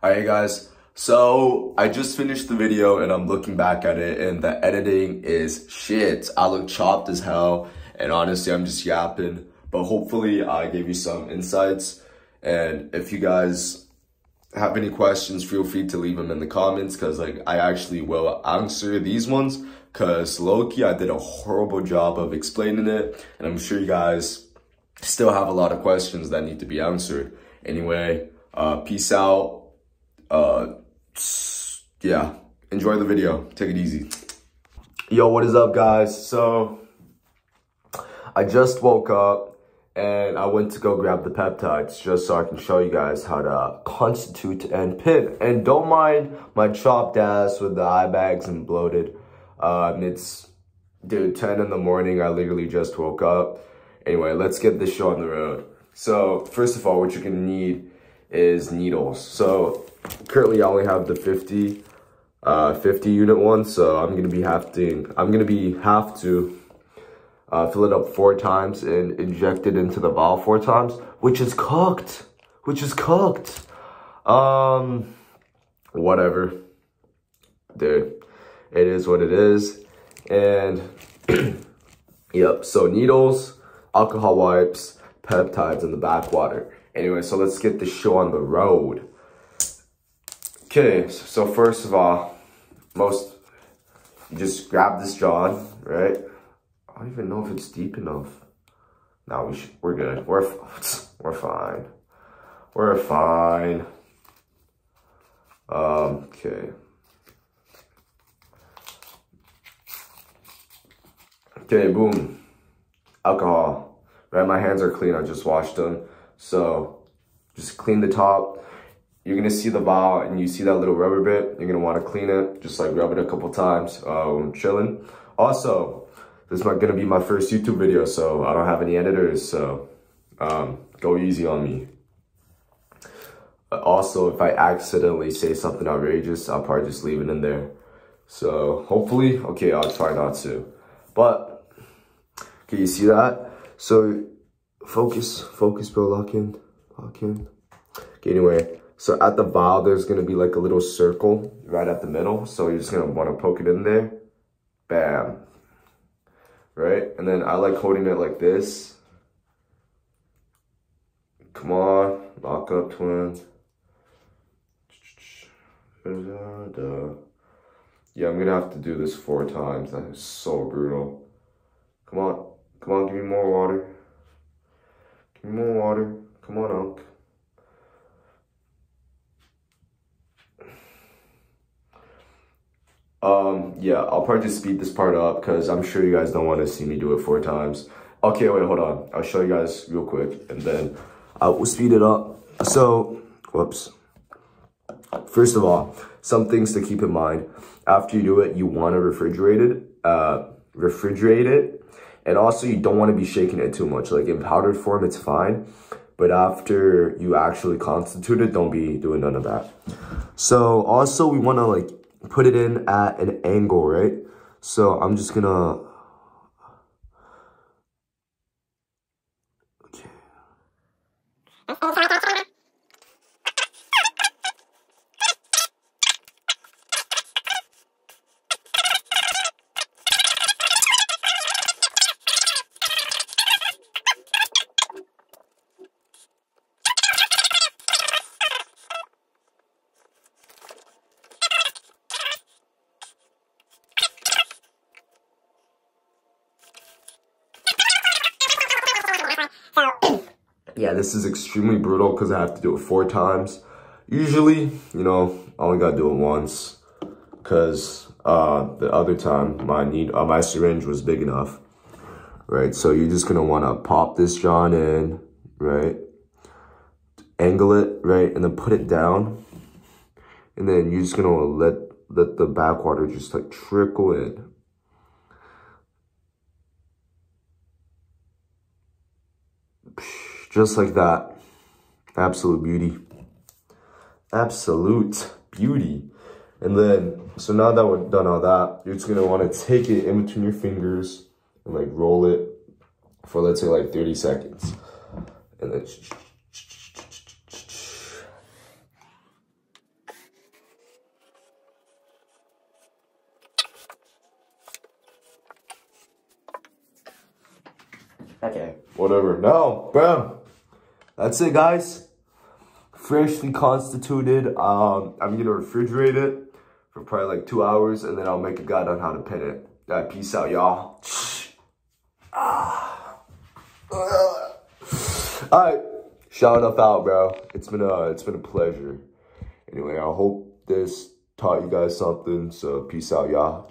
Alright guys, so I just finished the video and I'm looking back at it and the editing is shit. I look chopped as hell and honestly I'm just yapping. But hopefully I gave you some insights and if you guys have any questions, feel free to leave them in the comments because like I actually will answer these ones because Loki, I did a horrible job of explaining it and I'm sure you guys still have a lot of questions that need to be answered. Anyway, uh, peace out. Uh, yeah, enjoy the video. Take it easy. Yo, what is up guys? So, I just woke up and I went to go grab the peptides just so I can show you guys how to constitute and pin. And don't mind my chopped ass with the eye bags and bloated. Um, it's, dude, 10 in the morning. I literally just woke up. Anyway, let's get this show on the road. So, first of all, what you're gonna need is needles. So, currently I only have the 50, uh, 50 unit one. So I'm gonna be having, I'm gonna be have to uh, fill it up four times and inject it into the vial four times, which is cooked, which is cooked. Um, whatever, dude, it is what it is. And yep, so needles, alcohol wipes, peptides, and the bac water. Anyway, so let's get the show on the road. Okay, so first of all, most, you just grab this John, right? I don't even know if it's deep enough. No, we should, we're good. We're, we're fine. We're fine. Um, okay. Okay, boom. Alcohol. Right, my hands are clean. I just washed them. So, just clean the top. You're gonna see the vial and you see that little rubber bit. You're gonna wanna clean it. Just like rub it a couple times um, chilling. Also, this is gonna be my first YouTube video, so I don't have any editors, so um, go easy on me. Also, if I accidentally say something outrageous, I'll probably just leave it in there. So hopefully, okay, I'll try not to. But, can you see that? So focus, focus, bro, lock in, lock in. Okay, anyway, so at the vial, there's gonna be like a little circle right at the middle. So you're just gonna wanna poke it in there. Bam, right? And then I like holding it like this. Come on, lock up twins. Yeah, I'm gonna have to do this four times. That is so brutal. Come on, come on, give me more water. Give me more water. Come on, Unc. Um, yeah, I'll probably just speed this part up because I'm sure you guys don't want to see me do it four times. Okay, wait, hold on. I'll show you guys real quick and then I will speed it up. So, whoops. First of all, some things to keep in mind. After you do it, you want to refrigerate it, uh, refrigerate it. And also you don't want to be shaking it too much. Like in powdered form, it's fine. But after you actually constitute it, don't be doing none of that. So also we want to like put it in at an angle, right? So I'm just gonna, okay. Yeah, this is extremely brutal because I have to do it four times. Usually, you know, I only got to do it once because uh, the other time my need uh, my syringe was big enough, right? So you're just gonna want to pop this John in, right? Angle it, right, and then put it down, and then you're just gonna let let the bac water just like trickle in just like that. Absolute beauty. Absolute beauty. And then, so now that we've done all that, you're just gonna wanna take it in between your fingers and like roll it for let's say like 30 seconds. And then Okay. Whatever. Now, bam. That's it, guys. Freshly constituted. Um, I'm gonna refrigerate it for probably like two hours, and then I'll make a guide on how to pin it. Uh, peace out, y'all. Ah. All right, Shaonuff out, bro. It's been a it's been a pleasure. Anyway, I hope this taught you guys something. So peace out, y'all.